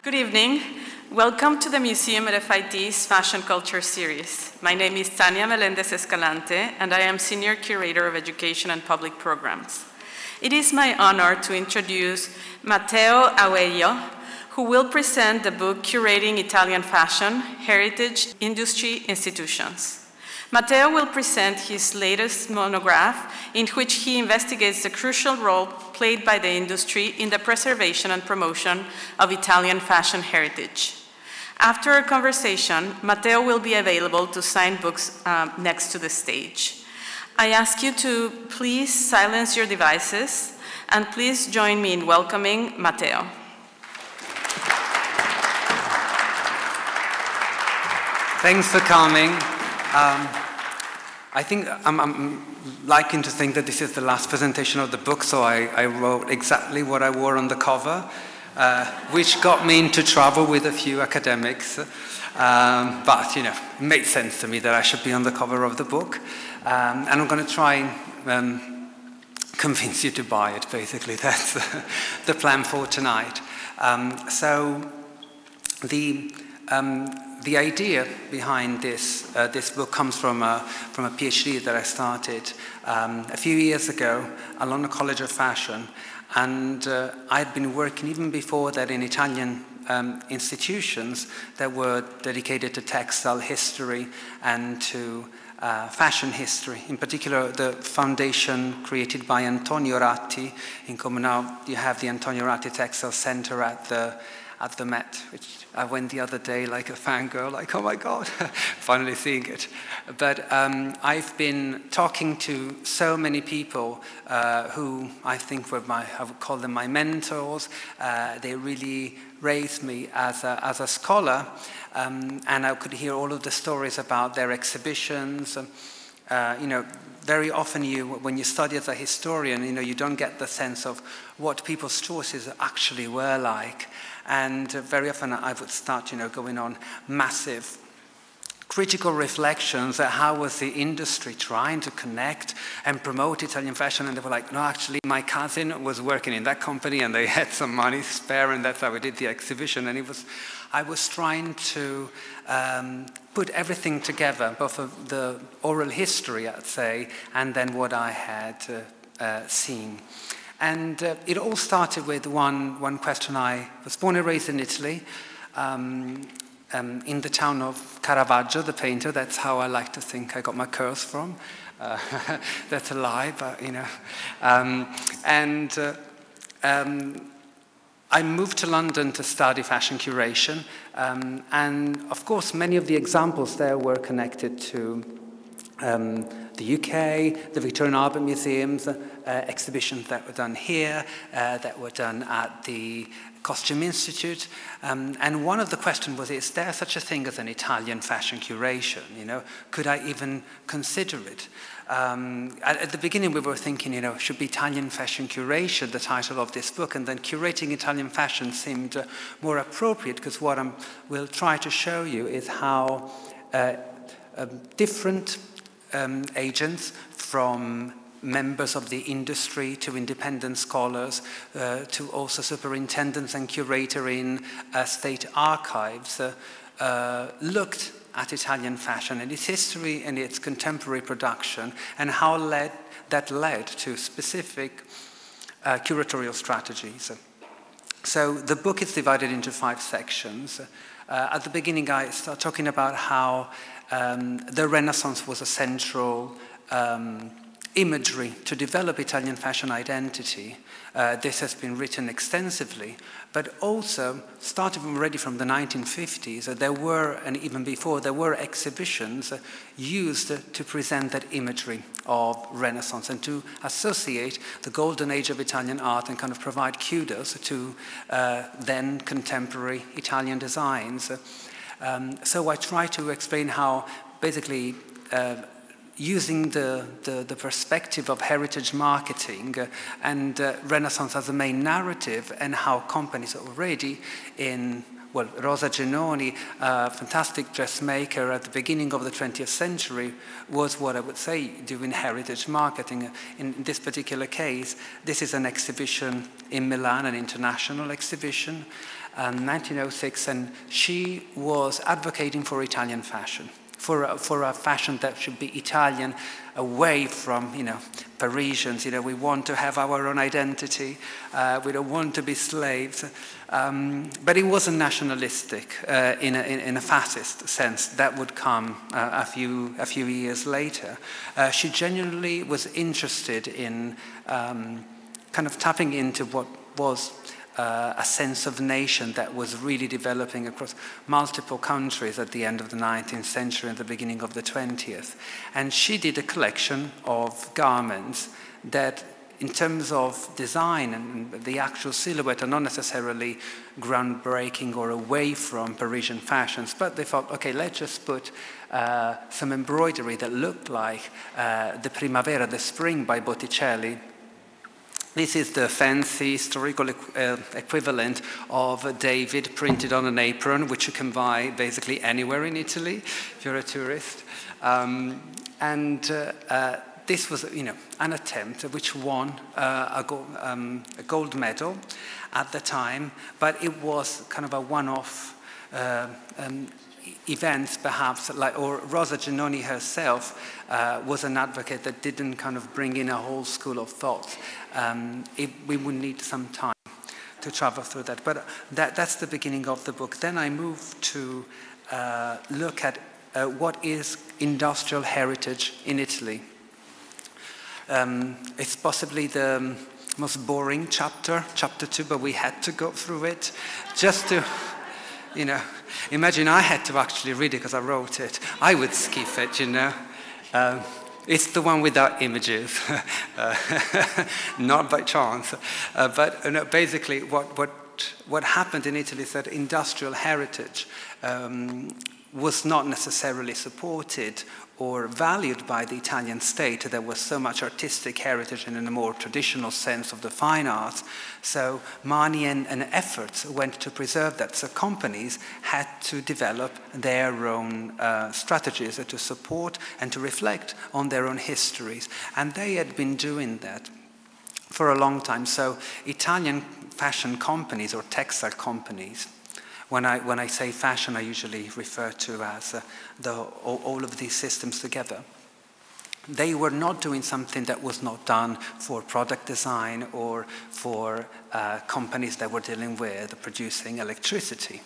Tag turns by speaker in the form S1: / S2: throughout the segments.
S1: Good evening. Welcome to the Museum at FIT's Fashion Culture Series. My name is Tania Melendez Escalante, and I am Senior Curator of Education and Public Programs. It is my honor to introduce Matteo Augello, who will present the book Curating Italian Fashion, Heritage, Industry, Institutions. Matteo will present his latest monograph in which he investigates the crucial role played by the industry in the preservation and promotion of Italian fashion heritage. After our conversation, Matteo will be available to sign books uh, next to the stage. I ask you to please silence your devices and please join me in welcoming Matteo.
S2: Thanks for coming. Um, I think I'm, I'm, liking to think that this is the last presentation of the book, so I, I wrote exactly what I wore on the cover, uh, which got me into trouble with a few academics. Um, but, you know, it made sense to me that I should be on the cover of the book. Um, and I'm going to try and um, convince you to buy it, basically. That's the plan for tonight. Um, so the um, the idea behind this, uh, this book comes from a, from a PhD that I started um, a few years ago at London College of Fashion. And uh, I had been working even before that in Italian um, institutions that were dedicated to textile history and to uh, fashion history. In particular, the foundation created by Antonio Ratti. In Como now, you have the Antonio Ratti Textile Center at the at the Met, which I went the other day like a fangirl, like, oh my God, finally seeing it. But um, I've been talking to so many people uh, who I think were my, I would call them my mentors. Uh, they really raised me as a, as a scholar, um, and I could hear all of the stories about their exhibitions. Uh, you know, very often you, when you study as a historian, you know, you don't get the sense of what people's choices actually were like. And uh, very often I would start, you know, going on massive critical reflections at how was the industry trying to connect and promote Italian fashion. And they were like, no, actually, my cousin was working in that company and they had some money spare and that's how we did the exhibition. And it was, I was trying to um, put everything together, both of the oral history, I'd say, and then what I had uh, uh, seen. And uh, it all started with one, one question. I was born and raised in Italy, um, um, in the town of Caravaggio, the painter. That's how I like to think I got my curls from. Uh, that's a lie, but you know. Um, and uh, um, I moved to London to study fashion curation. Um, and of course, many of the examples there were connected to um, the UK, the Victorian Albert Museums, uh, exhibitions that were done here, uh, that were done at the Costume Institute. Um, and one of the questions was, is there such a thing as an Italian fashion curation? You know, could I even consider it? Um, at, at, the beginning, we were thinking, you know, should be Italian fashion curation the title of this book, and then curating Italian fashion seemed uh, more appropriate because what I will try to show you is how uh, um, different um, agents from members of the industry to independent scholars uh, to also superintendents and curator in uh, state archives uh, uh, looked at Italian fashion and its history and its contemporary production and how led, that led to specific uh, curatorial strategies. So the book is divided into five sections. Uh, at the beginning, I start talking about how um, the Renaissance was a central um, imagery to develop Italian fashion identity. Uh, this has been written extensively, but also starting already from the 1950s, uh, there were, and even before, there were exhibitions uh, used to present that imagery of Renaissance and to associate the golden age of Italian art and kind of provide kudos to uh, then contemporary Italian designs. Um, so I try to explain how basically uh, using the, the, the, perspective of heritage marketing uh, and uh, Renaissance as a main narrative and how companies already in well, Rosa Genoni, a fantastic dressmaker at the beginning of the 20th century, was what I would say doing heritage marketing. In this particular case, this is an exhibition in Milan, an international exhibition. um, 1906, and she was advocating for Italian fashion, for a, for a fashion that should be Italian, away from, you know, Parisians. You know, we want to have our own identity. Uh, we don't want to be slaves. Um, but it wasn't nationalistic uh, in, a, in, a, fascist sense. That would come uh, a, few, a few years later. Uh, she genuinely was interested in um, kind of tapping into what was uh, a sense of nation that was really developing across multiple countries at the end of the 19th century and the beginning of the 20th. And she did a collection of garments that in terms of design and the actual silhouette are not necessarily groundbreaking or away from Parisian fashions, but they thought, okay, let's just put uh, some embroidery that looked like uh, the Primavera, the spring by Botticelli, this is the fancy historical uh, equivalent of David printed on an apron, which you can buy basically anywhere in Italy if you're a tourist. Um, and uh, uh, this was, you know, an attempt which won uh, a, go um, a, gold medal at the time, but it was kind of a one-off uh, um, events, perhaps, like, or Rosa Genoni herself uh, was an advocate that didn't kind of bring in a whole school of thought. Um, it, we would need some time to travel through that. But that, that's the beginning of the book. Then I move to uh, look at uh, what is industrial heritage in Italy. Um, it's possibly the most boring chapter, chapter two, but we had to go through it just to, you know, Imagine I had to actually read it because I wrote it. I would skip it, you know. Um, it's the one without images, uh, not by chance. Uh, but basically, what, what, what happened in Italy is that industrial heritage um, was not necessarily supported or valued by the Italian state. There was so much artistic heritage and in a more traditional sense of the fine arts. So money and, and efforts went to preserve that. So companies had to develop their own uh, strategies to support and to reflect on their own histories. And they had been doing that for a long time. So Italian fashion companies or textile companies when I, when I say fashion, I usually refer to as uh, the, all, of these systems together. They were not doing something that was not done for product design or for uh, companies that were dealing with producing electricity.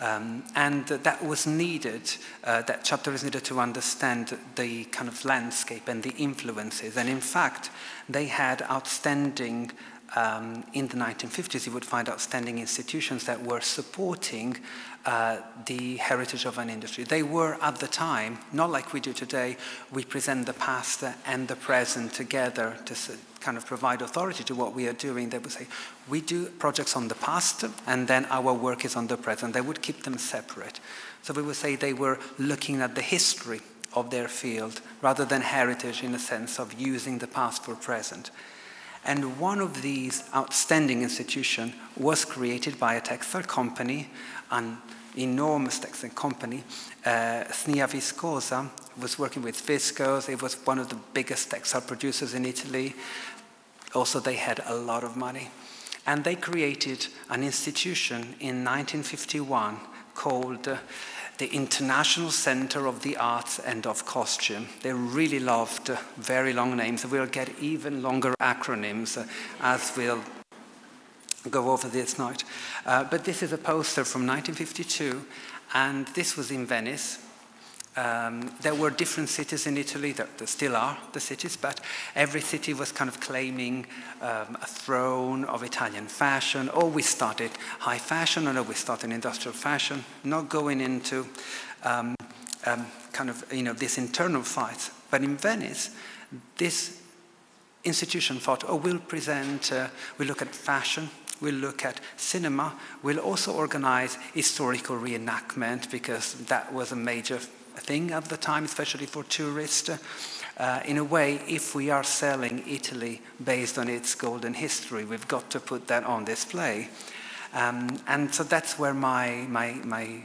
S2: Um, and that was needed, uh, that chapter is needed to understand the kind of landscape and the influences. And in fact, they had outstanding um, in the 1950s, you would find outstanding institutions that were supporting uh, the heritage of an industry. They were at the time, not like we do today, we present the past and the present together to kind of provide authority to what we are doing. They would say, we do projects on the past and then our work is on the present. They would keep them separate. So we would say they were looking at the history of their field rather than heritage in the sense of using the past for present. And one of these outstanding institutions was created by a textile company, an enormous textile company. Uh, Snia Viscosa was working with viscose. It was one of the biggest textile producers in Italy. Also, they had a lot of money. And they created an institution in 1951 called the International Center of the Arts and of Costume. They really loved very long names. We'll get even longer acronyms uh, as we'll go over this night. Uh, but this is a poster from 1952, and this was in Venice. Um, there were different cities in Italy, there, there, still are the cities, but every city was kind of claiming um, a throne of Italian fashion. Or we started high fashion, or we started industrial fashion, not going into um, um, kind of, you know, this internal fight. But in Venice, this institution thought, oh, we'll present, uh, we'll look at fashion, we'll look at cinema, we'll also organize historical reenactment because that was a major thing at the time, especially for tourists. Uh, in a way, if we are selling Italy based on its golden history, we've got to put that on display. Um, and so that's where my, my, my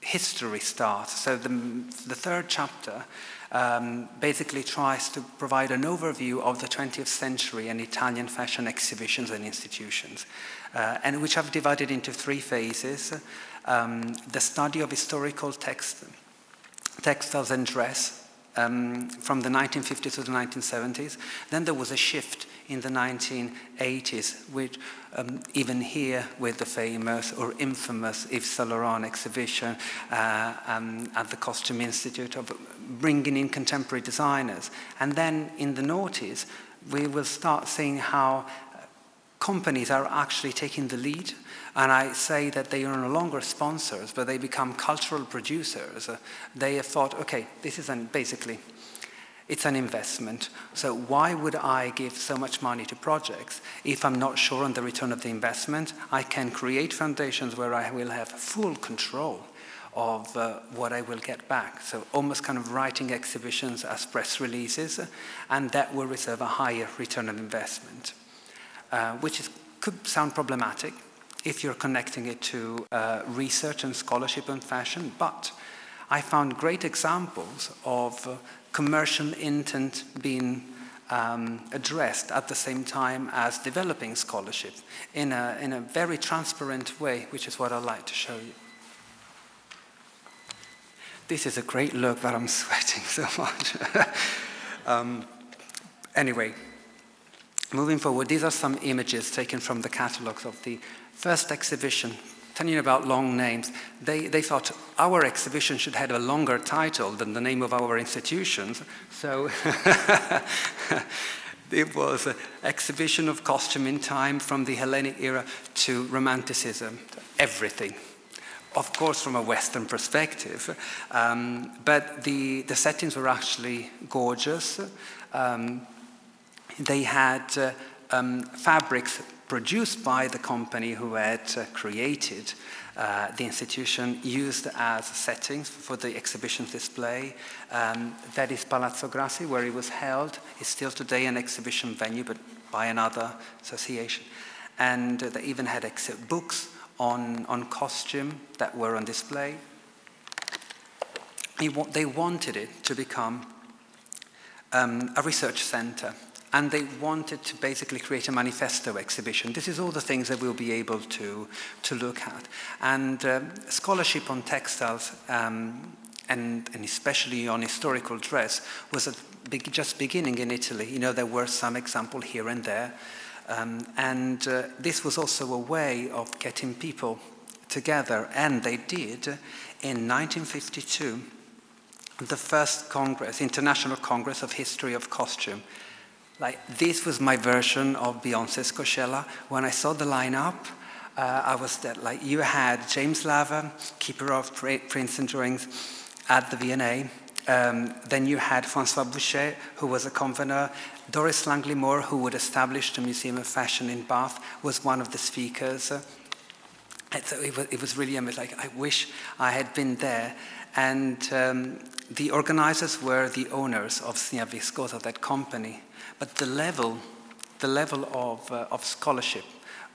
S2: history starts. So the, the third chapter um, basically tries to provide an overview of the 20th century and Italian fashion exhibitions and institutions, uh, and which I've divided into three phases. Um, the study of historical text, textiles and dress um, from the 1950s to the 1970s. Then there was a shift in the 1980s, which um, even here with the famous or infamous Yves Saint Laurent exhibition uh, um, at the Costume Institute of bringing in contemporary designers. And then in the noughties, we will start seeing how companies are actually taking the lead. And I say that they are no longer sponsors, but they become cultural producers. Uh, they have thought, okay, this is an, basically, it's an investment. So why would I give so much money to projects if I'm not sure on the return of the investment? I can create foundations where I will have full control of uh, what I will get back. So almost kind of writing exhibitions as press releases, and that will reserve a higher return on investment, uh, which is, could sound problematic if you're connecting it to uh, research and scholarship and fashion, but I found great examples of uh, commercial intent being um, addressed at the same time as developing scholarship in a, in a very transparent way, which is what I'd like to show you. This is a great look, but I'm sweating so much. um, anyway, moving forward, these are some images taken from the catalogs of the first exhibition. Telling you about long names, they, they thought our exhibition should have a longer title than the name of our institutions. So it was an exhibition of costume in time from the Hellenic era to Romanticism, everything of course, from a Western perspective. Um, but the, the settings were actually gorgeous. Um, they had uh, um, fabrics produced by the company who had uh, created uh, the institution used as settings for the exhibition display. Um, that is Palazzo Grassi, where it was held. It's still today an exhibition venue, but by another association. And uh, they even had books on, on costume that were on display. They wanted it to become um, a research center and they wanted to basically create a manifesto exhibition. This is all the things that we'll be able to, to look at. And uh, scholarship on textiles, um, and, and, especially on historical dress, was big, just beginning in Italy. You know, there were some examples here and there, um, and uh, this was also a way of getting people together, and they did in 1952, the first Congress, International Congress of History of Costume. Like, this was my version of Beyonce's Coachella. When I saw the lineup, uh, I was that, like, you had James Laver, keeper of prints and drawings at the V&A, um, then you had Francois Boucher, who was a convener. Doris Langley Moore, who would establish the Museum of Fashion in Bath, was one of the speakers. And so it was, it was really amazing. Like, I wish I had been there. And um, the organizers were the owners of Snia Viscosa, that company. But the level, the level of, uh, of scholarship,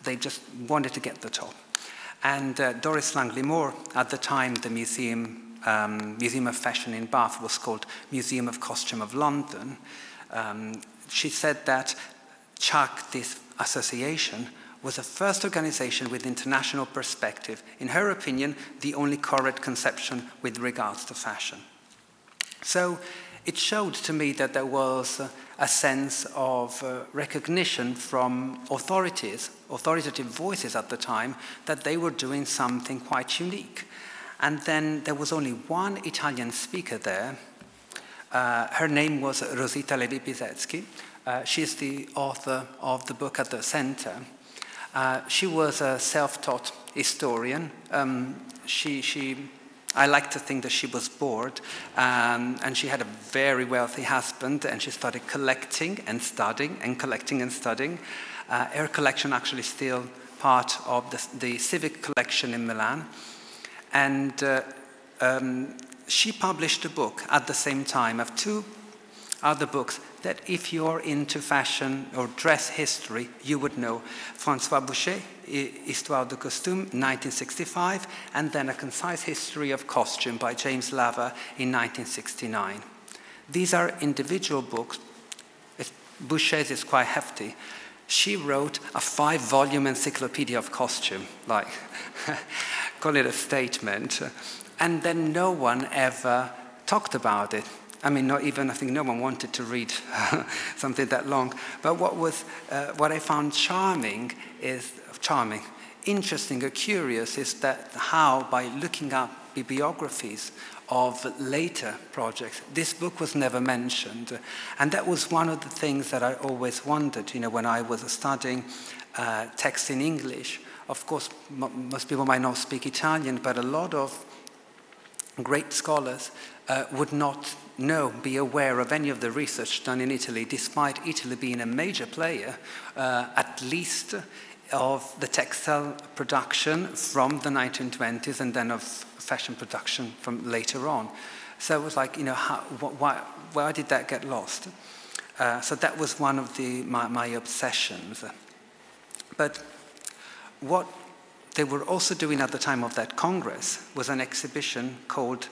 S2: they just wanted to get the top. And uh, Doris Langley Moore, at the time, the museum um, Museum of Fashion in Bath was called Museum of Costume of London. Um, she said that CIAC, this association, was the first organization with international perspective, in her opinion, the only correct conception with regards to fashion. So it showed to me that there was a sense of uh, recognition from authorities, authoritative voices at the time, that they were doing something quite unique. And then there was only one Italian speaker there. Uh, her name was Rosita Levi Pisetzky. Uh, she's the author of the book at the center. Uh, she was a self-taught historian. Um, she, she, I like to think that she was bored, um, and she had a very wealthy husband, and she started collecting and studying, and collecting and studying. Uh, her collection actually still part of the, the civic collection in Milan. And uh, um, she published a book at the same time of two other books that if you're into fashion or dress history, you would know. Francois Boucher, Histoire de Costume, 1965, and then A Concise History of Costume by James Laver in 1969. These are individual books. Boucher's is quite hefty. She wrote a five volume encyclopedia of costume, like, call it a statement. And then no one ever talked about it. I mean, not even, I think no one wanted to read something that long. But what, was, uh, what I found charming is, charming, interesting or curious is that how, by looking up bibliographies of later projects, this book was never mentioned. And that was one of the things that I always wondered, you know, when I was studying uh, text in English. Of course, most people might not speak Italian, but a lot of great scholars uh, would not know, be aware of any of the research done in Italy, despite Italy being a major player, uh, at least of the textile production from the 1920s and then of fashion production from later on. So it was like, you know, how, why, why did that get lost? Uh, so that was one of the, my, my obsessions. But what they were also doing at the time of that Congress was an exhibition called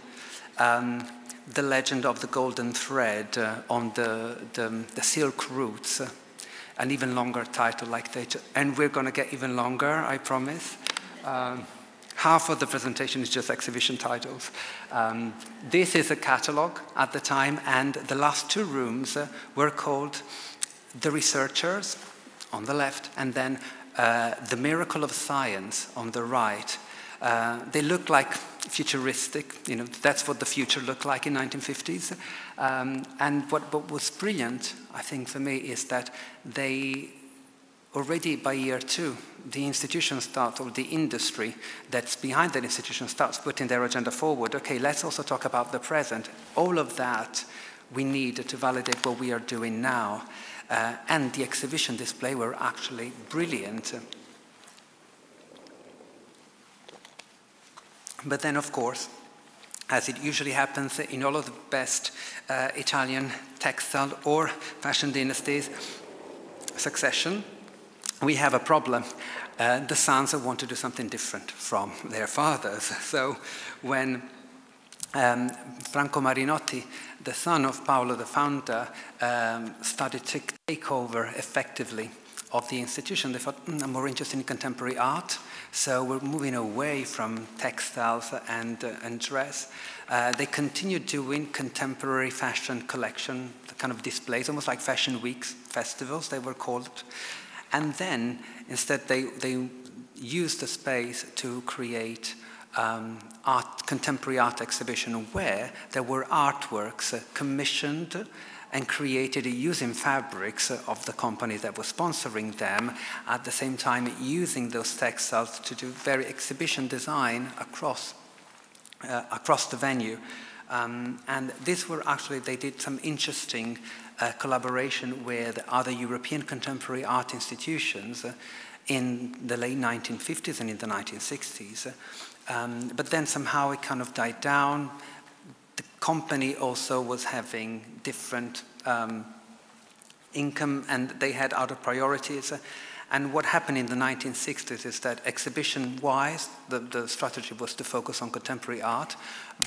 S2: um, The Legend of the Golden Thread uh, on the, the, the, Silk Routes, an even longer title like that. And we're going to get even longer, I promise. Um, half of the presentation is just exhibition titles. Um, this is a catalogue at the time, and the last two rooms uh, were called The Researchers on the left, and then uh, The Miracle of Science on the right. Uh, they look like futuristic, you know, that's what the future looked like in 1950s. Um, and what, what was brilliant, I think, for me, is that they already by year two, the institution starts, or the industry that's behind that institution starts putting their agenda forward. Okay, let's also talk about the present. All of that we need to validate what we are doing now. Uh, and the exhibition display were actually brilliant. But then, of course, as it usually happens in all of the best uh, Italian textile or fashion dynasties, succession, we have a problem. Uh, the sons want to do something different from their fathers. So when um, Franco Marinotti, the son of Paolo the founder, um, started to take over effectively of the institution. They thought, mm, I'm more interested in contemporary art, so we're moving away from textiles and, uh, and dress. Uh, they continued doing contemporary fashion collection, the kind of displays, almost like fashion weeks, festivals they were called. And then instead they, they used the space to create um, art, contemporary art exhibition where there were artworks commissioned and created using fabrics of the company that was sponsoring them, at the same time using those textiles to do very exhibition design across, uh, across the venue. Um, and this were actually, they did some interesting uh, collaboration with other European contemporary art institutions in the late 1950s and in the 1960s. Um, but then somehow it kind of died down. The company also was having different um, income and they had other priorities. And what happened in the 1960s is that exhibition-wise, the, the strategy was to focus on contemporary art,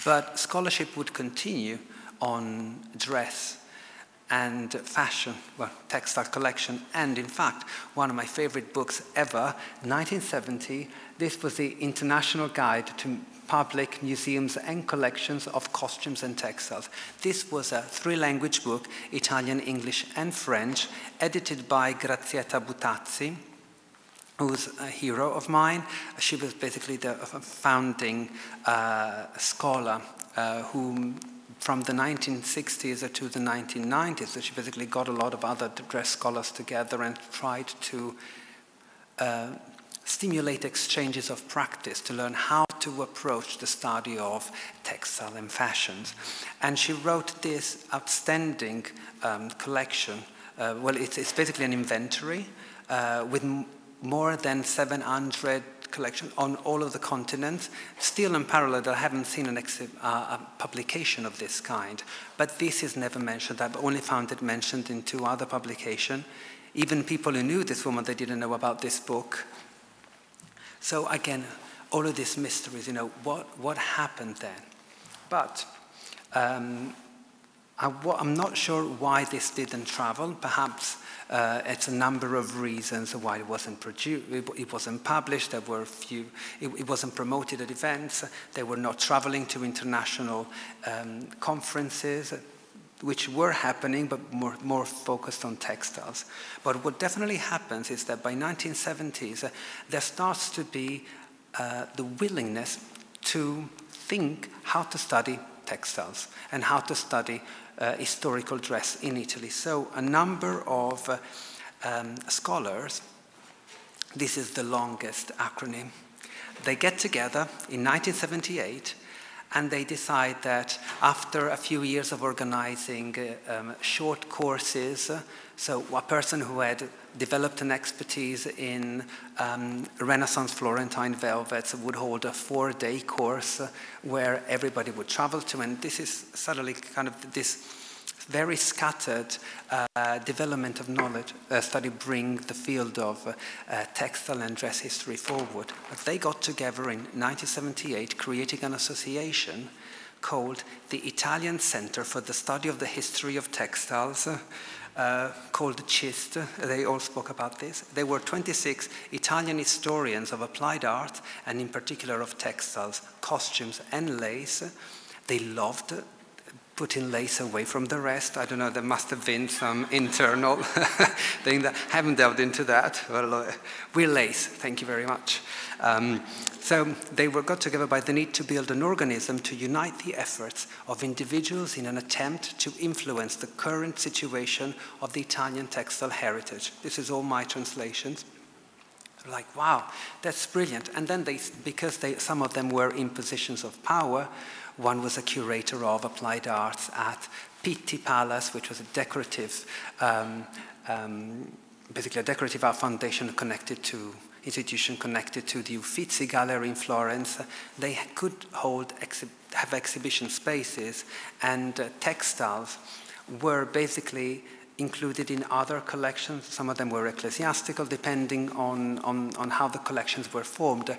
S2: but scholarship would continue on dress and fashion, well, textile collection, and in fact, one of my favorite books ever, 1970, this was the International Guide to Public Museums and Collections of Costumes and Textiles. This was a three-language book, Italian, English, and French, edited by Grazietta Butazzi, who's a hero of mine. She was basically the founding uh, scholar uh, who from the 1960s to the 1990s, so she basically got a lot of other dress scholars together and tried to uh, stimulate exchanges of practice to learn how to approach the study of textile and fashions. And she wrote this outstanding um, collection. Uh, well, it's, it's, basically an inventory uh, with more than 700 collection on all of the continents. Still in parallel, I haven't seen an uh, a publication of this kind, but this is never mentioned. I've only found it mentioned in two other publications. Even people who knew this woman, they didn't know about this book. So again, all of these mysteries, you know, what, what happened then? But um, I, am not sure why this didn't travel. Perhaps uh, it's a number of reasons why it wasn't produced, it, wasn't published. There were few, it, it, wasn't promoted at events. They were not traveling to international um, conferences, which were happening, but more, more focused on textiles. But what definitely happens is that by 1970s, uh, there starts to be uh, the willingness to think how to study textiles and how to study uh, historical dress in Italy. So a number of uh, um, scholars, this is the longest acronym, they get together in 1978 and they decide that after a few years of organizing uh, um, short courses, so a person who had developed an expertise in um, Renaissance Florentine velvets would hold a four-day course where everybody would travel to, and this is suddenly kind of this very scattered uh, development of knowledge uh, study bring the field of uh, textile and dress history forward. But they got together in 1978 creating an association called the Italian Center for the Study of the History of Textiles, uh, called CIST. They all spoke about this. There were 26 Italian historians of applied art, and in particular of textiles, costumes, and lace. They loved putting lace away from the rest. I don't know, there must have been some internal thing that haven't delved into that. Well, uh, we're lace, thank you very much. Um, so they were got together by the need to build an organism to unite the efforts of individuals in an attempt to influence the current situation of the Italian textile heritage. This is all my translations like, wow, that's brilliant. And then they, because they, some of them were in positions of power, one was a curator of applied arts at Pitti Palace, which was a decorative, um, um, basically a decorative art foundation connected to institution connected to the Uffizi Gallery in Florence. They could hold have exhibition spaces, and uh, textiles were basically included in other collections. Some of them were ecclesiastical, depending on, on, on how the collections were formed.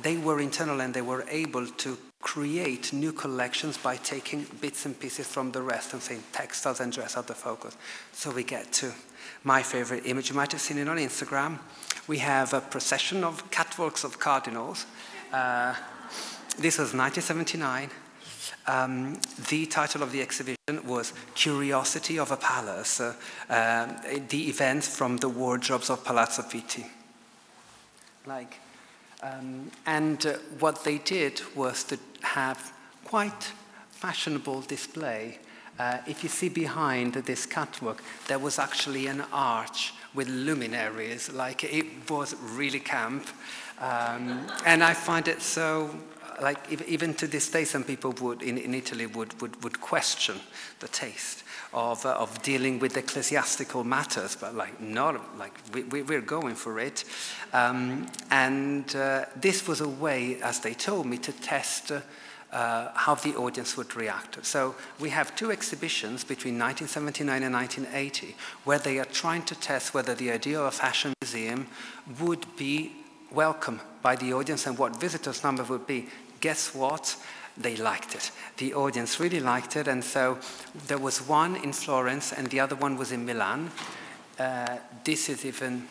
S2: They were internal and they were able to create new collections by taking bits and pieces from the rest and saying textiles and dress are the focus. So we get to my favorite image. You might have seen it on Instagram. We have a procession of catwalks of cardinals. Uh, this was 1979. Um, the title of the exhibition was Curiosity of a Palace, uh, uh, the events from the wardrobes of Palazzo Pitti. Like, um, and uh, what they did was to have quite fashionable display. Uh, if you see behind this catwalk, there was actually an arch with luminaries, like it was really camp. Um, and I find it so like even to this day, some people would in, in Italy would, would, would question the taste of, uh, of dealing with ecclesiastical matters, but like not like we, we, we're going for it. Um, and uh, this was a way, as they told me, to test. Uh, uh, how the audience would react. So we have two exhibitions between 1979 and 1980 where they are trying to test whether the idea of a fashion museum would be welcome by the audience and what visitors number would be guess what? They liked it. The audience really liked it, and so there was one in Florence and the other one was in Milan. Uh, this is even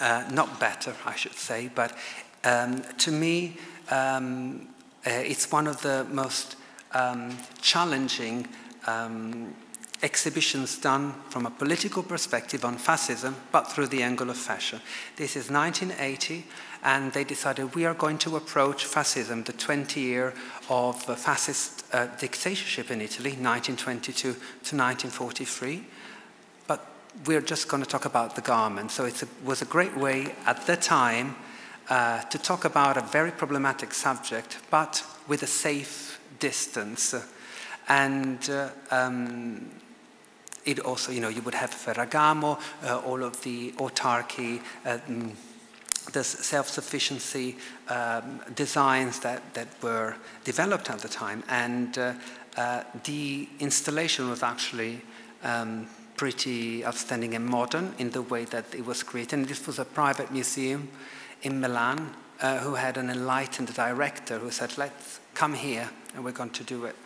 S2: uh, not better, I should say, but um, to me, um, uh, it's one of the most um, challenging um, exhibitions done from a political perspective on fascism, but through the angle of fashion. This is 1980, and they decided we are going to approach fascism, the 20 year of fascist uh, dictatorship in Italy, 1922 to 1943. But we're just going to talk about the garment. So it was a great way at the time uh, to talk about a very problematic subject, but with a safe distance. And uh, um, it also, you know, you would have Ferragamo, uh, all of the autarky, uh, mm, the self-sufficiency um, designs that, that were developed at the time. And uh, uh, the installation was actually um, pretty outstanding and modern in the way that it was created. And this was a private museum in Milan uh, who had an enlightened director who said, let's come here and we're going to do it.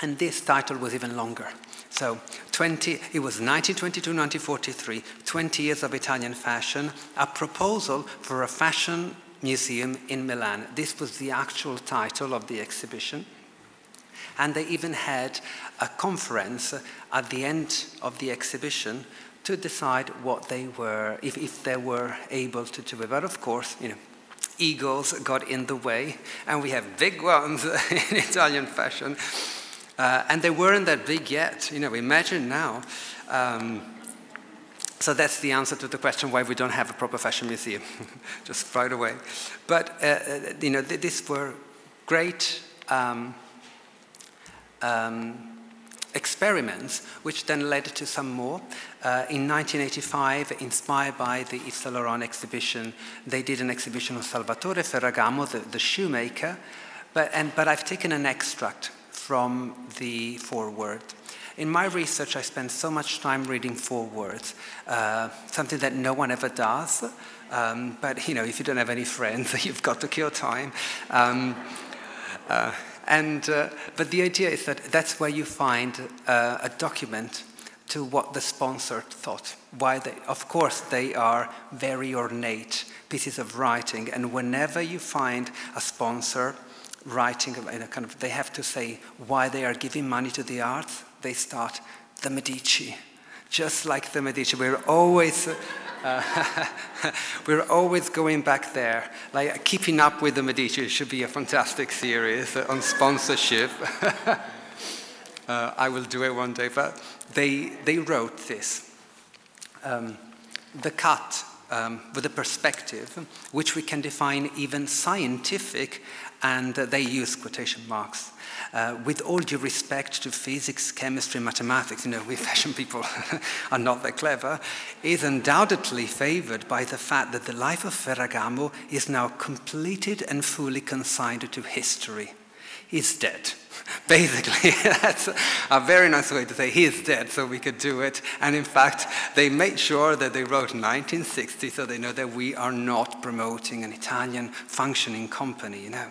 S2: And this title was even longer. So 20, it was 1922, 1943, 20 years of Italian fashion, a proposal for a fashion museum in Milan. This was the actual title of the exhibition. And they even had a conference at the end of the exhibition to decide what they were, if, if they were able to do it. But of course, you know, egos got in the way, and we have big ones in Italian fashion. Uh, and they weren't that big yet. You know, imagine now. Um, so that's the answer to the question why we don't have a proper fashion museum, just right away. But, uh, uh you know, th these were great um, um, experiments, which then led to some more. Uh, in 1985, inspired by the Yves Saint Laurent exhibition, they did an exhibition of Salvatore Ferragamo, the, the shoemaker. But, and, but I've taken an extract from the foreword. In my research, I spend so much time reading forewords, uh, something that no one ever does. Um, but you know, if you don't have any friends, you've got to kill time. Um, uh, and, uh, but the idea is that that's where you find uh, a document to what the sponsor thought. Why they, of course, they are very ornate pieces of writing, and whenever you find a sponsor writing in a kind of, they have to say why they are giving money to the arts. They start the Medici, just like the Medici. We're always, uh, we're always going back there. Like keeping up with the Medici should be a fantastic series on sponsorship. uh, I will do it one day, but they, they wrote this. Um, the cut um, with a perspective, which we can define even scientific and they use quotation marks. Uh, with all due respect to physics, chemistry, mathematics, you know, we fashion people are not that clever, is undoubtedly favored by the fact that the life of Ferragamo is now completed and fully consigned to history. He's dead. Basically, that's a very nice way to say he is dead, so we could do it. And in fact, they made sure that they wrote 1960 so they know that we are not promoting an Italian functioning company, you know.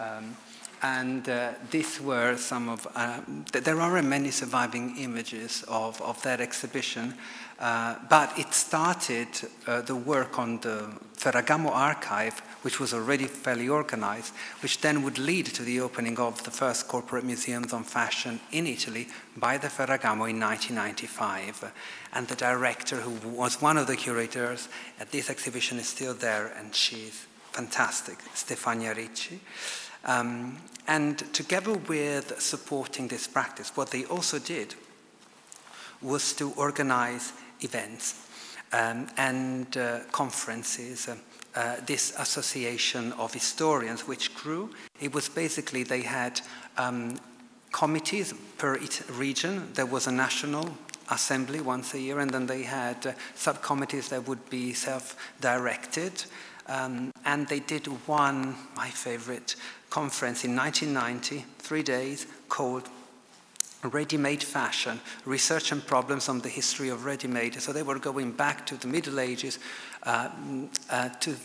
S2: Um, and uh, these were some of, uh, th there are many surviving images of, of that exhibition, uh, but it started uh, the work on the Ferragamo archive, which was already fairly organized, which then would lead to the opening of the first corporate museums on fashion in Italy by the Ferragamo in 1995. And the director, who was one of the curators at this exhibition, is still there, and she's fantastic, Stefania Ricci. Um, and together with supporting this practice, what they also did was to organize events um, and uh, conferences. Uh, uh, this association of historians, which grew, it was basically they had um, committees per region. There was a national assembly once a year, and then they had uh, subcommittees that would be self-directed. Um, and they did one, my favorite, conference in 1990, three days, called Ready-Made Fashion, Research and Problems on the History of Ready-Made. So they were going back to the Middle Ages uh, uh, to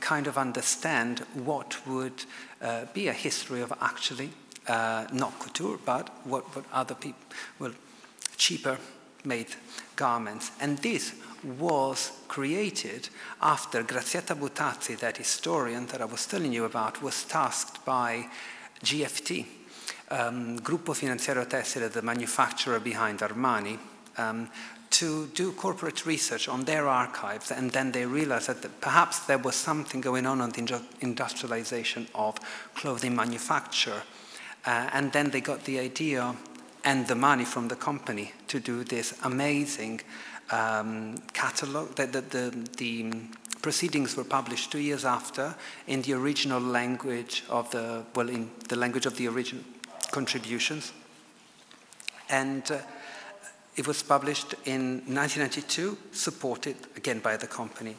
S2: kind of understand what would uh, be a history of actually, uh, not couture, but what, what other people, well, cheaper made garments. And this was created after Grazietta Butazzi, that historian that I was telling you about, was tasked by GFT, um, Gruppo Finanziario Tessile, the manufacturer behind Armani, um, to do corporate research on their archives, and then they realized that perhaps there was something going on on the industrialization of clothing manufacture. Uh, and then they got the idea and the money from the company to do this amazing um, catalog. The, the, the, the, proceedings were published two years after in the original language of the, well, in the language of the original contributions. And uh, it was published in 1992, supported again by the company.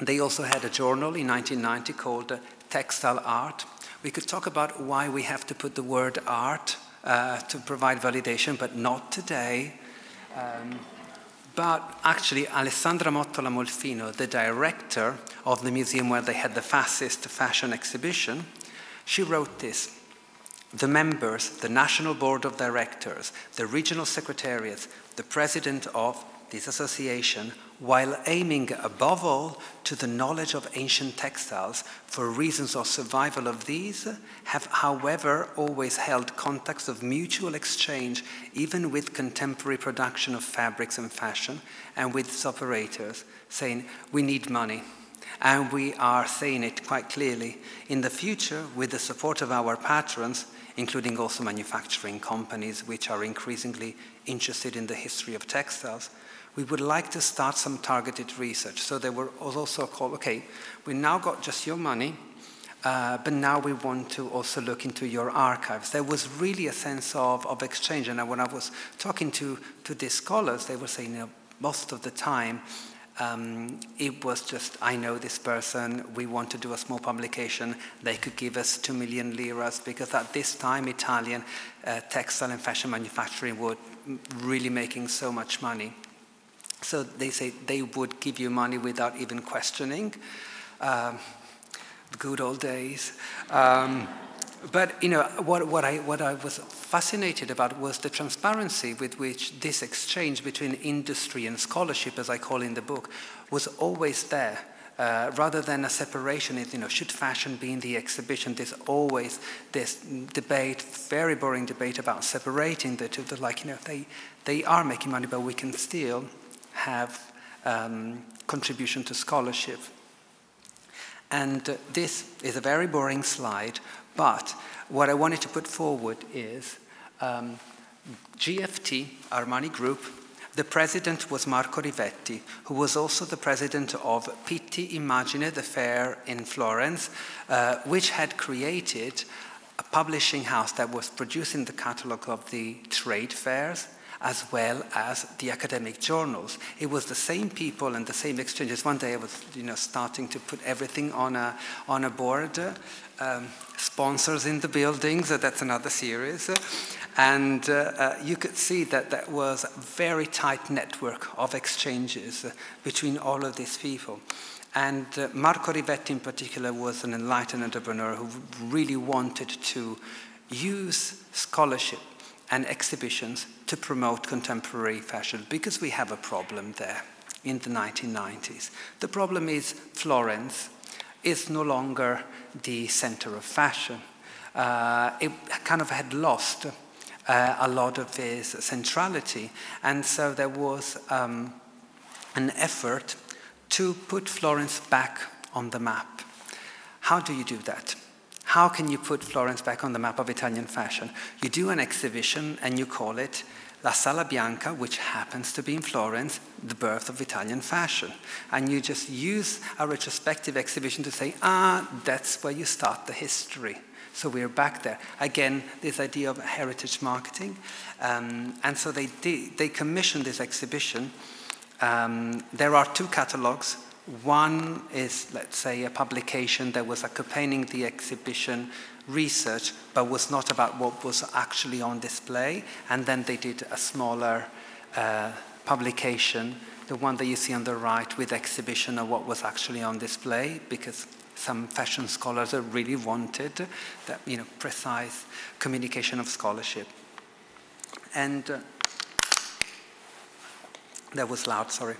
S2: They also had a journal in 1990 called uh, Textile Art. We could talk about why we have to put the word art uh, to provide validation, but not today. Um, but actually, Alessandra Mottola Molfino, the director of the museum where they had the fascist fashion exhibition, she wrote this. The members, the National Board of Directors, the regional secretariats, the president of this association while aiming above all to the knowledge of ancient textiles for reasons of survival of these, have, however, always held contacts of mutual exchange, even with contemporary production of fabrics and fashion, and with operators, saying, We need money. And we are saying it quite clearly. In the future, with the support of our patrons, including also manufacturing companies which are increasingly interested in the history of textiles, we would like to start some targeted research. So they were also called, okay, we now got just your money, uh, but now we want to also look into your archives. There was really a sense of, of exchange. And when I was talking to, to these scholars, they were saying, you know, most of the time, um, it was just, I know this person, we want to do a small publication, they could give us two million liras, because at this time, Italian uh, textile and fashion manufacturing were really making so much money. So they say they would give you money without even questioning. Um, good old days. Um, but you know what, what, I, what I was fascinated about was the transparency with which this exchange between industry and scholarship, as I call in the book, was always there. Uh, rather than a separation, you know, should fashion be in the exhibition? There's always this debate, very boring debate about separating the two. like, you know, they, they are making money, but we can still have um, contribution to scholarship. And uh, this is a very boring slide, but what I wanted to put forward is um, GFT, Armani Group, the president was Marco Rivetti, who was also the president of Pitti Immagine, the fair in Florence, uh, which had created a publishing house that was producing the catalog of the trade fairs as well as the academic journals. It was the same people and the same exchanges. One day I was you know, starting to put everything on a, on a board. Um, sponsors in the buildings, uh, that's another series. And uh, uh, you could see that that was a very tight network of exchanges between all of these people. And uh, Marco Rivetti in particular was an enlightened entrepreneur who really wanted to use scholarship and exhibitions to promote contemporary fashion because we have a problem there in the 1990s. The problem is Florence is no longer the center of fashion. Uh, it kind of had lost uh, a lot of its centrality, and so there was um, an effort to put Florence back on the map. How do you do that? How can you put Florence back on the map of Italian fashion? You do an exhibition and you call it La Sala Bianca, which happens to be in Florence, the birth of Italian fashion. And you just use a retrospective exhibition to say, ah, that's where you start the history. So we're back there. Again, this idea of heritage marketing. Um, and so they, did, they commissioned this exhibition. Um, there are two catalogs one is, let's say, a publication that was accompanying the exhibition research, but was not about what was actually on display. And then they did a smaller uh, publication, the one that you see on the right, with exhibition of what was actually on display, because some fashion scholars really wanted that you know, precise communication of scholarship. And uh, that was loud, sorry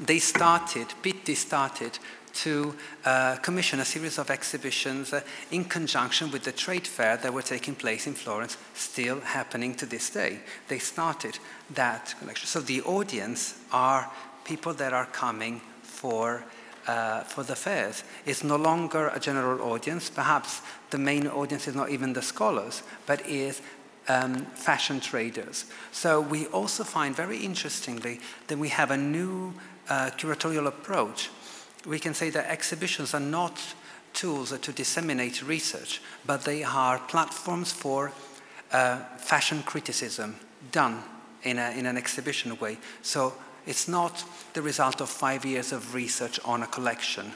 S2: they started, Pitti started to uh, commission a series of exhibitions uh, in conjunction with the trade fair that were taking place in Florence, still happening to this day. They started that collection. So the audience are people that are coming for, uh, for the fairs. It's no longer a general audience. Perhaps the main audience is not even the scholars, but is um, fashion traders. So we also find very interestingly that we have a new uh, curatorial approach, we can say that exhibitions are not tools to disseminate research, but they are platforms for uh, fashion criticism done in, a, in an exhibition way. So it's not the result of five years of research on a collection.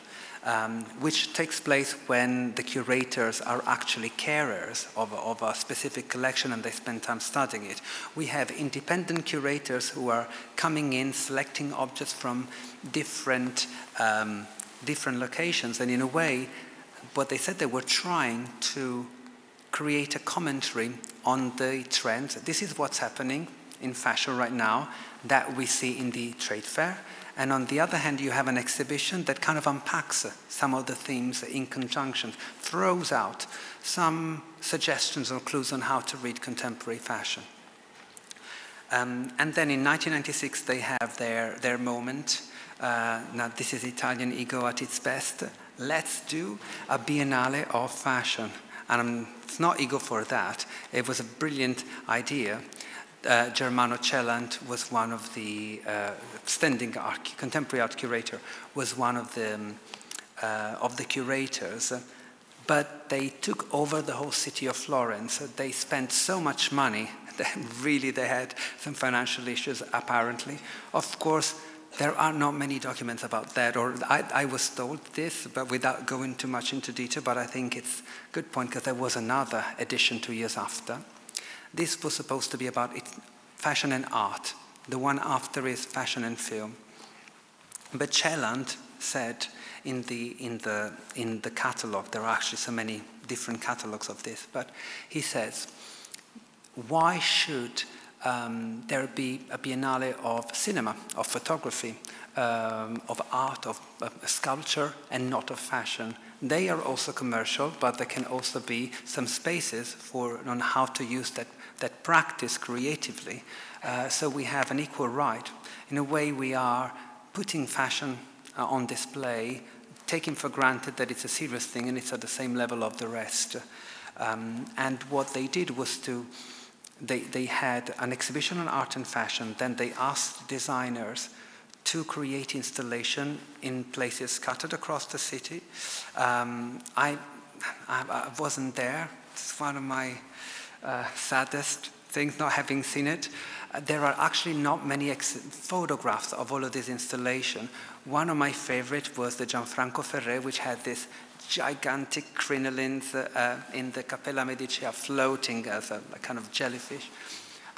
S2: Um, which takes place when the curators are actually carers of, of, a specific collection and they spend time studying it. We have independent curators who are coming in, selecting objects from different, um, different locations, and in a way, what they said they were trying to create a commentary on the trends. This is what's happening in fashion right now that we see in the trade fair. And on the other hand, you have an exhibition that kind of unpacks some of the themes in conjunction, throws out some suggestions or clues on how to read contemporary fashion. Um, and then in 1996, they have their, their moment. Uh, now, this is Italian ego at its best. Let's do a biennale of fashion. And um, it's not ego for that. It was a brilliant idea uh, Germano Celant was one of the uh, standing art, contemporary art curator, was one of the, um, uh, of the curators. But they took over the whole city of Florence. They spent so much money that really they had some financial issues, apparently. Of course, there are not many documents about that, or I, I, was told this, but without going too much into detail, but I think it's a good point because there was another edition two years after. This was supposed to be about it, fashion and art. The one after is fashion and film. But Celant said in the, in, the, in the catalogue, there are actually so many different catalogues of this, but he says, why should um, there be a biennale of cinema, of photography, um, of art, of, of, sculpture, and not of fashion? They are also commercial, but there can also be some spaces for on how to use that that practice creatively. Uh, so we have an equal right. In a way, we are putting fashion uh, on display, taking for granted that it's a serious thing and it's at the same level of the rest. Um, and what they did was to, they, they had an exhibition on art and fashion, then they asked designers to create installation in places scattered across the city. Um, I, I, I wasn't there. It's one of my uh, saddest things, not having seen it. Uh, there are actually not many photographs of all of this installation. One of my favorite was the Gianfranco Ferré, which had this gigantic crinolines uh, in the Cappella Medicea floating as a, a kind of jellyfish.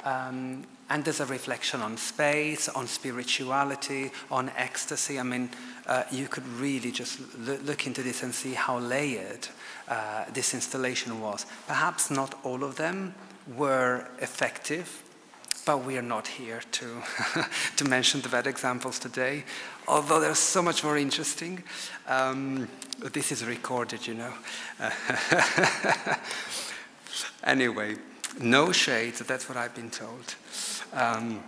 S2: Um, and there's a reflection on space, on spirituality, on ecstasy. I mean, uh, you could really just look into this and see how layered uh, this installation was. Perhaps not all of them were effective, but we are not here to, to mention the bad examples today, although they're so much more interesting. Um, this is recorded, you know. anyway, no shades, that's what I've been told. Um,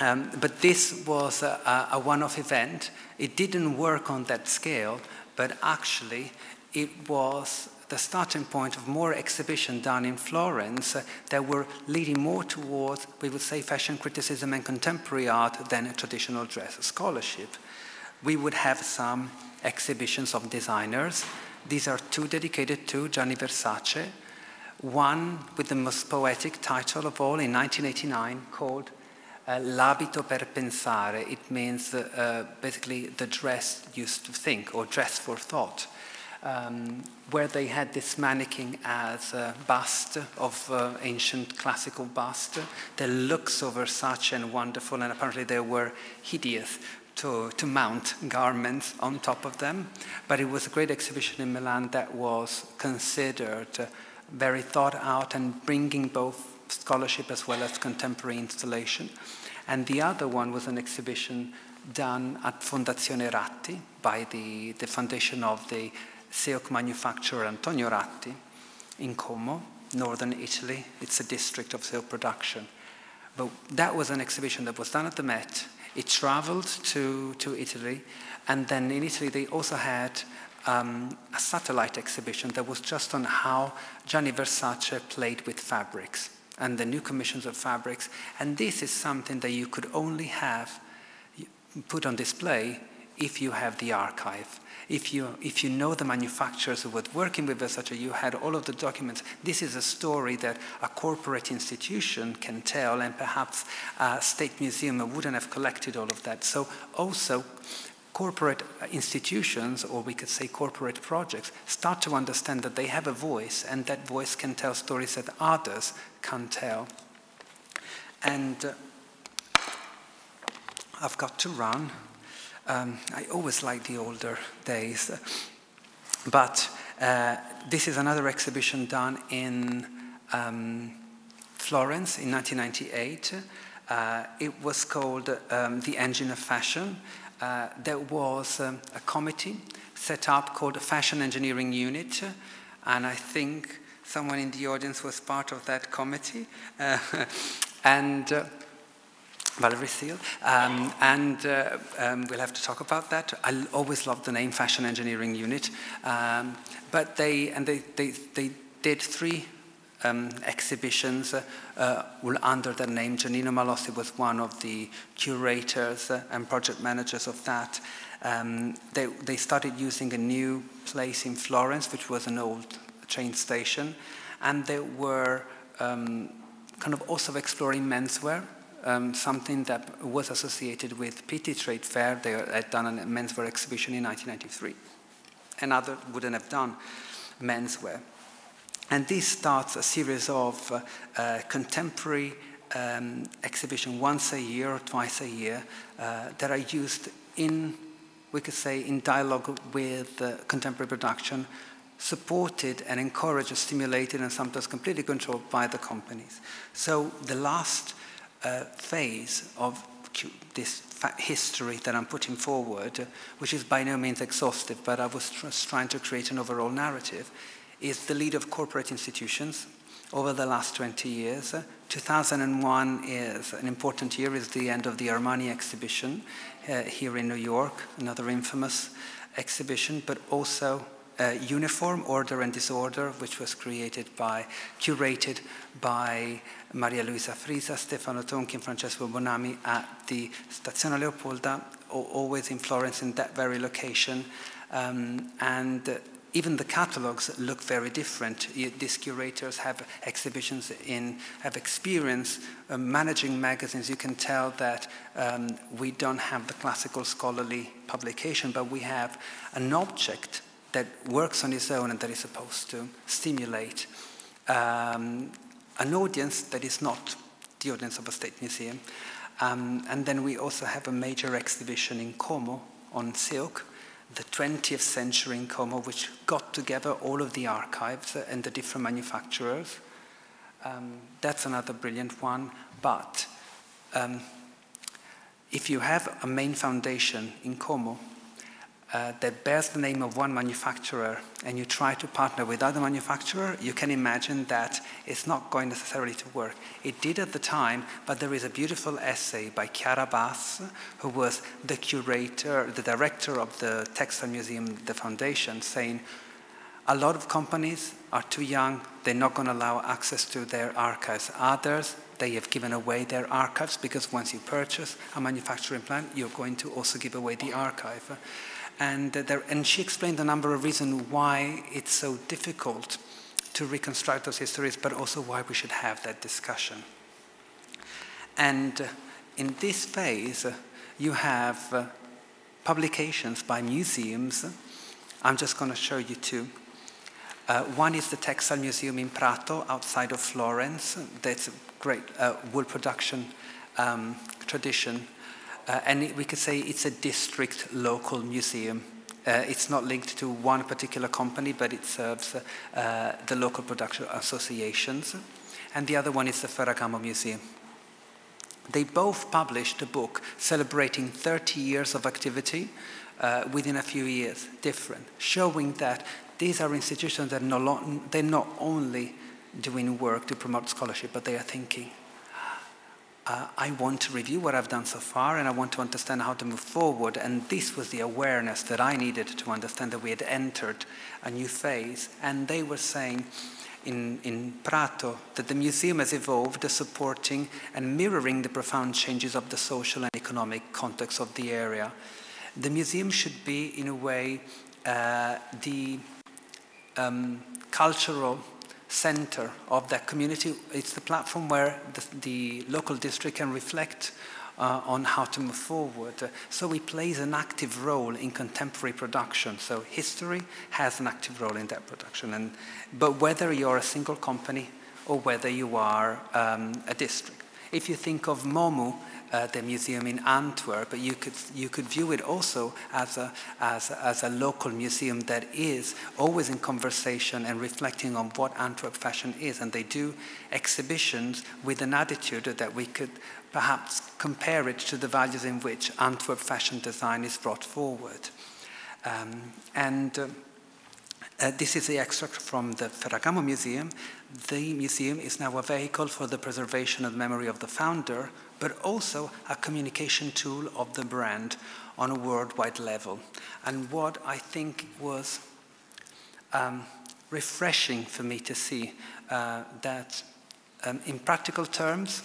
S2: um, but this was a, a one-off event. It didn't work on that scale, but actually it was the starting point of more exhibition done in Florence uh, that were leading more towards, we would say, fashion criticism and contemporary art than traditional dress scholarship. We would have some exhibitions of designers. These are two dedicated to Gianni Versace, one with the most poetic title of all in 1989 called uh, L'abito per pensare. It means uh, basically the dress used to think or dress for thought um, where they had this mannequin as a bust of uh, ancient classical bust that looks so Versace and wonderful, and apparently they were hideous to, to mount garments on top of them. But it was a great exhibition in Milan that was considered very thought out and bringing both scholarship as well as contemporary installation. And the other one was an exhibition done at Fondazione Ratti by the, the foundation of the silk manufacturer Antonio Ratti in Como, northern Italy. It's a district of silk production. But that was an exhibition that was done at the Met. It traveled to, to Italy, and then in Italy they also had um, a satellite exhibition that was just on how Gianni Versace played with fabrics and the new commissions of fabrics. And this is something that you could only have put on display if you have the archive. If you, if you know the manufacturers who were working with Versace, you had all of the documents. This is a story that a corporate institution can tell, and perhaps a state museum wouldn't have collected all of that. So also, corporate institutions, or we could say corporate projects, start to understand that they have a voice and that voice can tell stories that others can't tell. And uh, I've got to run. Um, I always like the older days. But uh, this is another exhibition done in um, Florence in 1998. Uh, it was called um, The Engine of Fashion. Uh, there was um, a committee set up called Fashion Engineering Unit, and I think someone in the audience was part of that committee. And uh, Valerie um, and uh, um, we'll have to talk about that. I always loved the name Fashion Engineering Unit, um, but they and they, they, they did three um, exhibitions uh, uh, under the name. Giannino Malossi was one of the curators uh, and project managers of that. Um, they, they started using a new place in Florence, which was an old train station, and they were um, kind of also exploring menswear. Um, something that was associated with Pitti Trade Fair. They had done a menswear exhibition in 1993. Another wouldn't have done menswear. And this starts a series of uh, uh, contemporary um, exhibition once a year or twice a year uh, that are used in, we could say, in dialogue with uh, contemporary production, supported and encouraged, stimulated, and sometimes completely controlled by the companies. So the last uh, phase of this history that I'm putting forward, which is by no means exhaustive, but I was tr trying to create an overall narrative, is the lead of corporate institutions over the last 20 years. 2001 is an important year, is the end of the Armani exhibition uh, here in New York, another infamous exhibition, but also uh, Uniform, Order and Disorder, which was created by, curated by Maria Luisa Frisa, Stefano Tonchi, Francesco Bonami at the Stazione Leopolda, always in Florence in that very location. Um, and uh, even the catalogs look very different. These curators have exhibitions in, have experience uh, managing magazines. You can tell that um, we don't have the classical scholarly publication, but we have an object that works on its own and that is supposed to stimulate um, an audience that is not the audience of a state museum. Um, and then we also have a major exhibition in Como on silk, the 20th century in Como, which got together all of the archives and the different manufacturers. Um, that's another brilliant one. But um, if you have a main foundation in Como uh, that bears the name of one manufacturer and you try to partner with other manufacturer, you can imagine that it's not going necessarily to work. It did at the time, but there is a beautiful essay by Chiara Buss, who was the curator, the director of the Textile Museum, the foundation, saying, a lot of companies are too young, they're not going to allow access to their archives. Others, they have given away their archives because once you purchase a manufacturing plant, you're going to also give away the archive. And, there, and she explained a number of reasons why it's so difficult to reconstruct those histories, but also why we should have that discussion. And uh, in this phase, uh, you have uh, publications by museums. I'm just going to show you two. Uh, one is the Textile Museum in Prato, outside of Florence. That's a great uh, wool production um, tradition uh, and we could say it's a district local museum. Uh, it's not linked to one particular company, but it serves uh, the local production associations. And the other one is the Ferragamo Museum. They both published a book celebrating 30 years of activity uh, within a few years, different, showing that these are institutions that no they're not only doing work to promote scholarship, but they are thinking uh, I want to review what I've done so far and I want to understand how to move forward. And this was the awareness that I needed to understand that we had entered a new phase. And they were saying in, in Prato that the museum has evolved, supporting and mirroring the profound changes of the social and economic context of the area. The museum should be, in a way, uh, the um, cultural center of that community. It's the platform where the, the local district can reflect uh, on how to move forward. So he plays an active role in contemporary production. So history has an active role in that production. And, but whether you're a single company or whether you are um, a district. If you think of MOMU, uh, the museum in Antwerp, but you could, you could view it also as a, as, as a local museum that is always in conversation and reflecting on what Antwerp fashion is. And they do exhibitions with an attitude that we could perhaps compare it to the values in which Antwerp fashion design is brought forward. Um, and uh, uh, this is the extract from the Ferragamo Museum. The museum is now a vehicle for the preservation of the memory of the founder, but also a communication tool of the brand on a worldwide level. And what I think was um, refreshing for me to see uh, that um, in practical terms,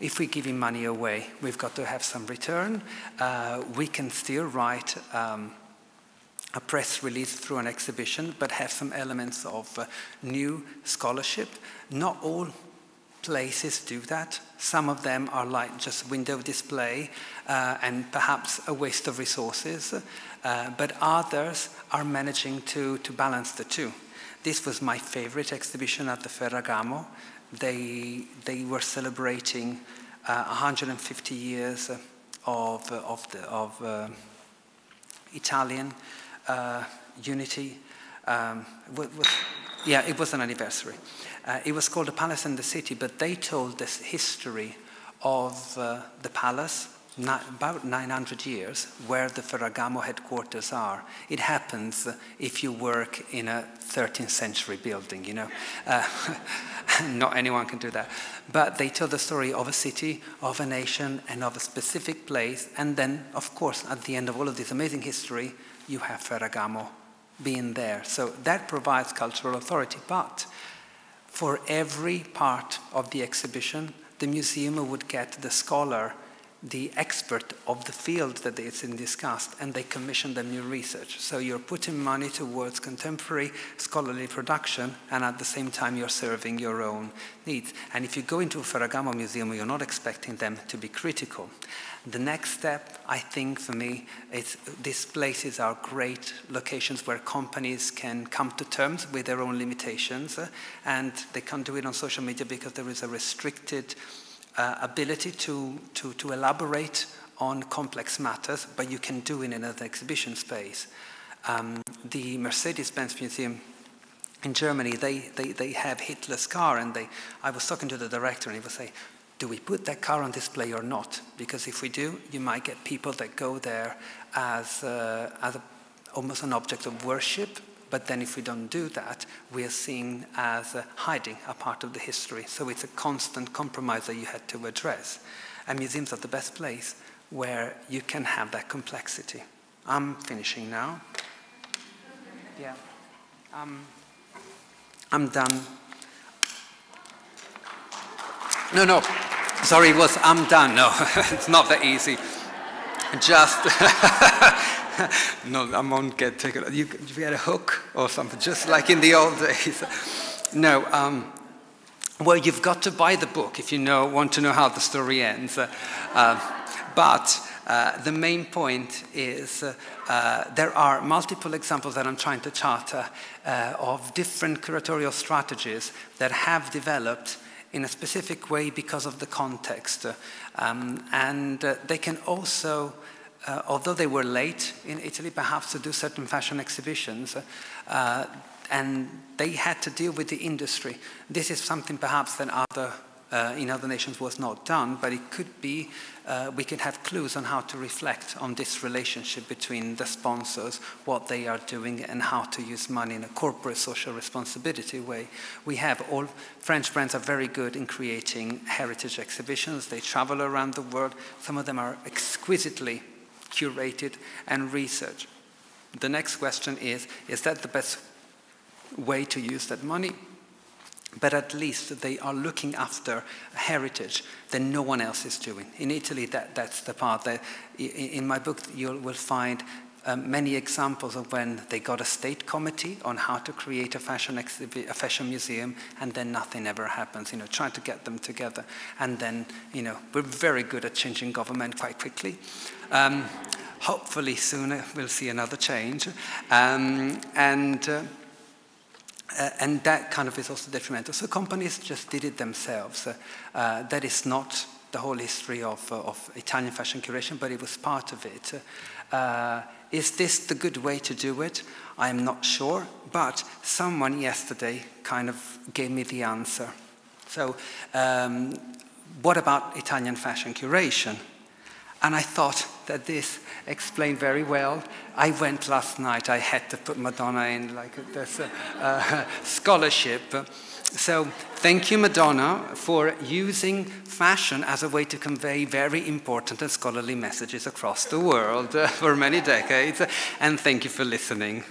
S2: if we're giving money away, we've got to have some return. Uh, we can still write um, a press release through an exhibition, but have some elements of uh, new scholarship. Not all places do that. Some of them are like just window display uh, and perhaps a waste of resources, uh, but others are managing to, to balance the two. This was my favorite exhibition at the Ferragamo they, they were celebrating uh, 150 years of, of, the, of uh, Italian uh, unity. Um, was, yeah, it was an anniversary. Uh, it was called the Palace and the City, but they told this history of uh, the palace about 900 years where the Ferragamo headquarters are. It happens if you work in a 13th century building, you know. Uh, not anyone can do that. But they tell the story of a city, of a nation, and of a specific place. And then, of course, at the end of all of this amazing history, you have Ferragamo being there. So that provides cultural authority. But for every part of the exhibition, the museum would get the scholar the expert of the field that it's in discussed and they commission them new research. So you're putting money towards contemporary scholarly production and at the same time you're serving your own needs. And if you go into a Ferragamo museum, you're not expecting them to be critical. The next step, I think for me, is these places are great locations where companies can come to terms with their own limitations uh, and they can't do it on social media because there is a restricted uh, ability to, to, to elaborate on complex matters, but you can do it in another exhibition space. Um, the Mercedes-Benz Museum in Germany, they, they, they have Hitler's car, and they, I was talking to the director, and he was say, do we put that car on display or not? Because if we do, you might get people that go there as, uh, as a, almost an object of worship, but then if we don't do that, we are seen as uh, hiding a part of the history. So it's a constant compromise that you had to address. And museums are the best place where you can have that complexity. I'm finishing now. Yeah. Um, I'm done. No, no. Sorry, it was I'm done. No, it's not that easy. Just no, I won't get taken. You, you get a hook or something, just like in the old days. No, um, well, you've got to buy the book if you know, want to know how the story ends. Uh, uh, but uh, the main point is uh, uh, there are multiple examples that I'm trying to charter uh, of different curatorial strategies that have developed in a specific way because of the context. Um, and they can also uh, although they were late in Italy perhaps to do certain fashion exhibitions, uh, and they had to deal with the industry. This is something perhaps that other uh, in other nations was not done, but it could be, uh, we can have clues on how to reflect on this relationship between the sponsors, what they are doing, and how to use money in a corporate social responsibility way. We have all, French brands are very good in creating heritage exhibitions. They travel around the world. Some of them are exquisitely curated, and researched. The next question is, is that the best way to use that money? But at least they are looking after heritage that no one else is doing. In Italy, that, that's the part that in my book you will find um, many examples of when they got a state committee on how to create a fashion, a fashion museum, and then nothing ever happens. You know, trying to get them together, and then you know we're very good at changing government quite quickly. Um, hopefully, soon we'll see another change, um, and. Uh, uh, and that kind of is also detrimental. So companies just did it themselves. Uh, uh, that is not the whole history of, uh, of Italian fashion curation, but it was part of it. Uh, is this the good way to do it? I am not sure, but someone yesterday kind of gave me the answer. So, um, what about Italian fashion curation? And I thought that this explained very well. I went last night, I had to put Madonna in like this uh, uh, scholarship. So thank you, Madonna, for using fashion as a way to convey very important and scholarly messages across the world uh, for many decades. And thank you for listening.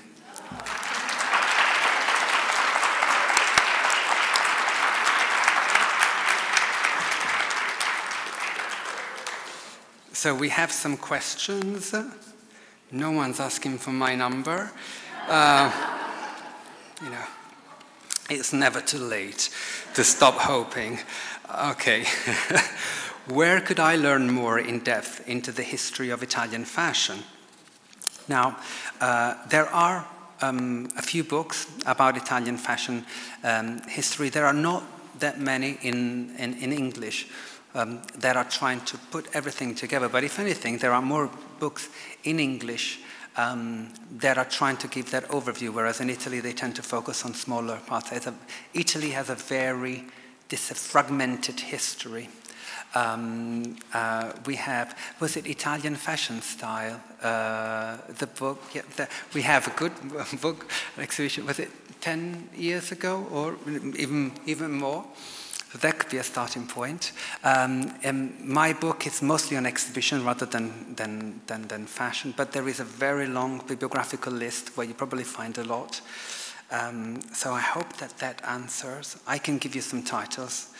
S2: So we have some questions. No one's asking for my number. Uh, you know, it's never too late to stop hoping. Okay. Where could I learn more in depth into the history of Italian fashion? Now, uh, there are um, a few books about Italian fashion um, history. There are not that many in, in, in English um, that are trying to put everything together. But if anything, there are more books in English um, that are trying to give that overview, whereas in Italy they tend to focus on smaller parts. A, Italy has a very fragmented history. Um, uh, we have, was it Italian fashion style? Uh, the book, yeah, the, we have a good book an exhibition, was it 10 years ago or even, even more? So that could be a starting point. Um, my book is mostly on exhibition rather than, than, than, than, fashion, but there is a very long bibliographical list where you probably find a lot. Um, so I hope that that answers. I can give you some titles.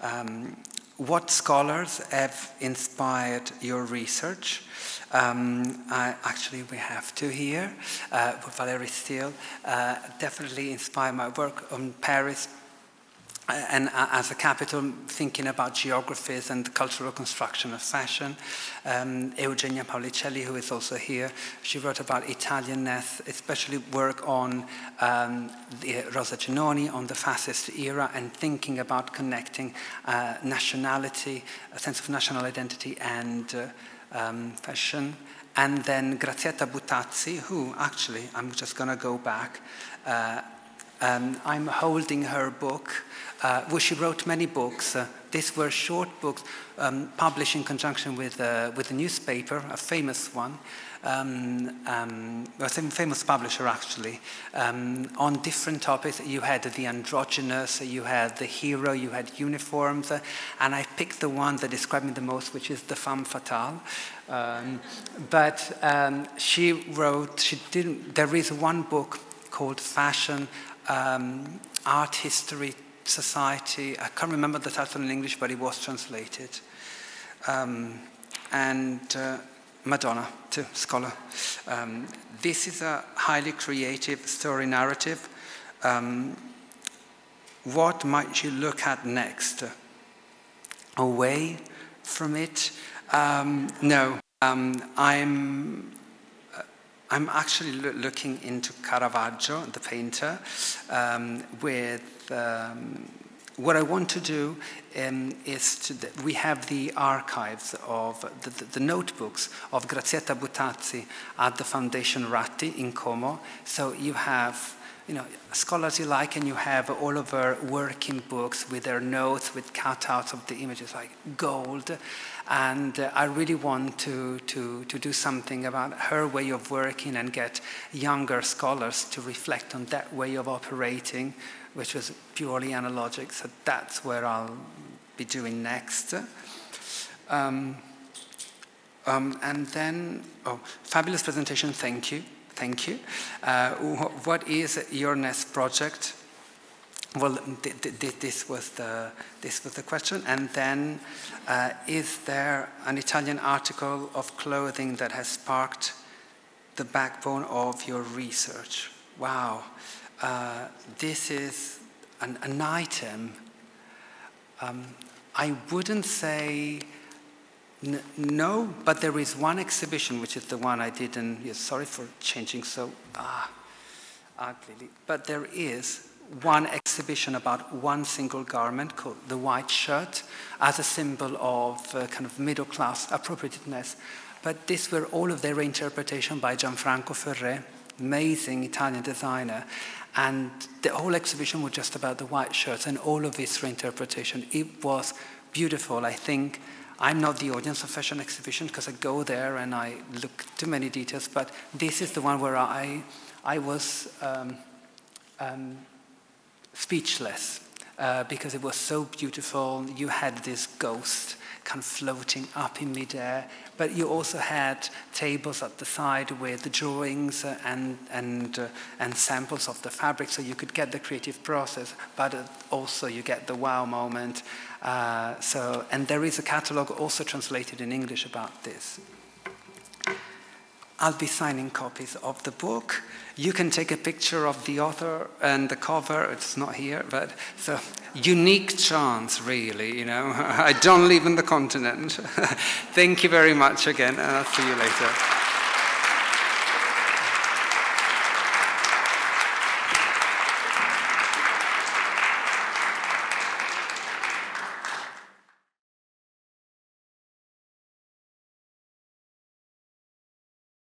S2: Um, what scholars have inspired your research? Um, I, actually, we have two here. Uh, Valerie Steele uh, definitely inspired my work on Paris, and uh, as a capital, thinking about geographies and the cultural construction of fashion. Um, Eugenia Paulicelli, who is also here, she wrote about Italianness, especially work on um, the, Rosa Genoni, on the fascist era, and thinking about connecting uh, nationality, a sense of national identity, and uh, um, fashion. And then Grazietta Buttazzi, who actually, I'm just going to go back. Uh, um, I'm holding her book, uh, where she wrote many books. Uh, these were short books um, published in conjunction with, uh, with a newspaper, a famous one, um, um, a famous publisher actually, um, on different topics. You had the androgynous, you had the hero, you had uniforms, uh, and I picked the one that described me the most, which is the femme fatale. Um, but um, she wrote, she didn't, there is one book called Fashion, um, Art History Society. I can't remember the title in English, but it was translated. Um, and uh, Madonna, to scholar. Um, this is a highly creative story narrative. Um, what might you look at next? Away from it? Um, no. Um, I'm I'm actually lo looking into Caravaggio, the painter, um, with um, what I want to do um, is to, we have the archives of the, the, the, notebooks of Grazietta Buttazzi at the Foundation Ratti in Como. So you have you know, scholars you like, and you have all of her working books with their notes, with cutouts of the images, like gold. And uh, I really want to, to, to do something about her way of working and get younger scholars to reflect on that way of operating, which was purely analogic. So that's where I'll be doing next. Um, um, and then, oh, fabulous presentation, thank you. Thank you. Uh, what is your next project? Well, th th this, was the, this was the question. And then, uh, is there an Italian article of clothing that has sparked the backbone of your research. Wow, uh, this is an, an item. Um, I wouldn't say no, but there is one exhibition, which is the one I did, and yes, sorry for changing so ah, ugly, but there is one exhibition about one single garment called the white shirt as a symbol of uh, kind of middle class appropriateness. But these were all of their reinterpretation by Gianfranco Ferré, amazing Italian designer. And the whole exhibition was just about the white shirts and all of its reinterpretation. It was beautiful. I think I'm not the audience of fashion exhibition because I go there and I look too many details, but this is the one where I, I was um, um, speechless uh, because it was so beautiful. You had this ghost kind of floating up in midair, but you also had tables at the side with the drawings and, and, uh, and samples of the fabric so you could get the creative process, but also you get the wow moment. Uh, so, and there is a catalog also translated in English about this. I'll be signing copies of the book. You can take a picture of the author and the cover. It's not here, but so unique chance, really. You know, I don't live in the continent. Thank you very much again, and I'll see you later.